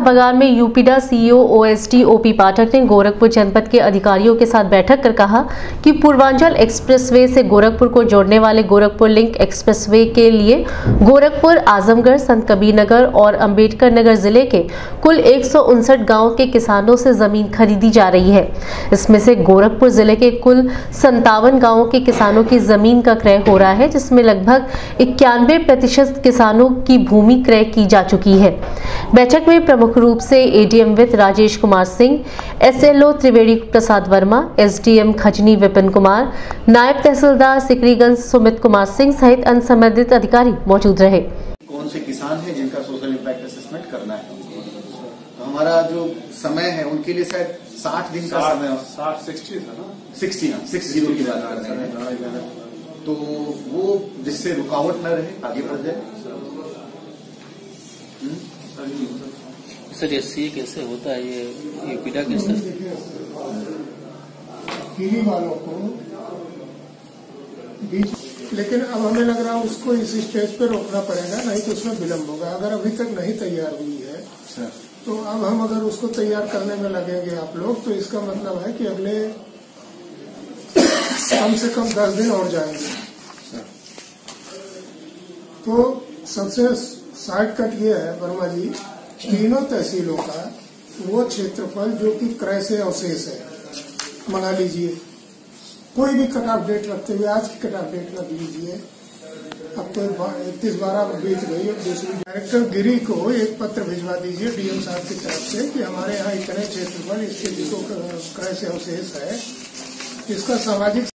सभागार में UPEIDA CEO, OSD, OP Pathak ने गोरखपुर जनपद के अधिकारियों के साथ बैठक कर कहा कि पूर्वांचल एक्सप्रेसवे से गोरखपुर को जोड़ने वाले गोरखपुर लिंक एक्सप्रेसवे के लिए गोरखपुर, आजमगढ़, संत कबीर नगर और अंबेडकर नगर ज़िले के कुल एक गाँव के किसानों से ज़मीन खरीदी जा रही है। इसमें से गोरखपुर ज़िले के कुल संतावन गाँव के किसानों की ज़मीन का क्रय हो रहा है, जिसमें लगभग इक्यानवे प्रतिशत किसानों की भूमि क्रय की जा चुकी है। बैठक में प्रमुख रूप से एडीएम वित्त राजेश कुमार सिंह एसएलओ त्रिवेणी प्रसाद वर्मा एसडीएम खजनी विपिन कुमार नायब तहसीलदार सिकरीगंज सुमित कुमार सिंह सहित अन्य संबंधित अधिकारी मौजूद रहे कौन से किसान हैं जिनका सोशल इम्पैक्ट असेसमेंट करना है तो हमारा जो समय है उनके लिए शायद साठ दिन का समय साठ सिक्सटी था ना सिक्सटी सिक्स ज़ीरो की बात कर रहे हैं तो वो जिससे रुकावट न रहे आगे बढ़ जाए सर ये सी कैसे होता है? ये ये पीड़ा कैसे? वालों को बीच लेकिन अब हमें लग रहा है उसको इस स्टेज पे रोकना पड़ेगा नहीं तो उसमें विलम्ब होगा। अगर अभी तक नहीं तैयार हुई है तो अब हम अगर उसको तैयार करने में लगेंगे आप लोग तो इसका मतलब है कि अगले कम से कम दस दिन और जाएँगे। तो सबसे साइड कट ये है वर्मा जी तीनों तहसीलों का वो क्षेत्रफल जो कि क्रय से अवशेष है। मना लीजिए। कोई भी कट ऑफ़ डेट रखते हुए आज की कट ऑफ़ डेट रख लीजिए। अब तो इकतीस बारह बीत गई और दूसरी डायरेक्टर गिरी को एक पत्र भिजवा दीजिए डीएम साहब की तरफ़ से कि हमारे यहाँ इतने क्षेत्रफल इसके जिसको क्रय से अवशेष है। इसका सामाजिक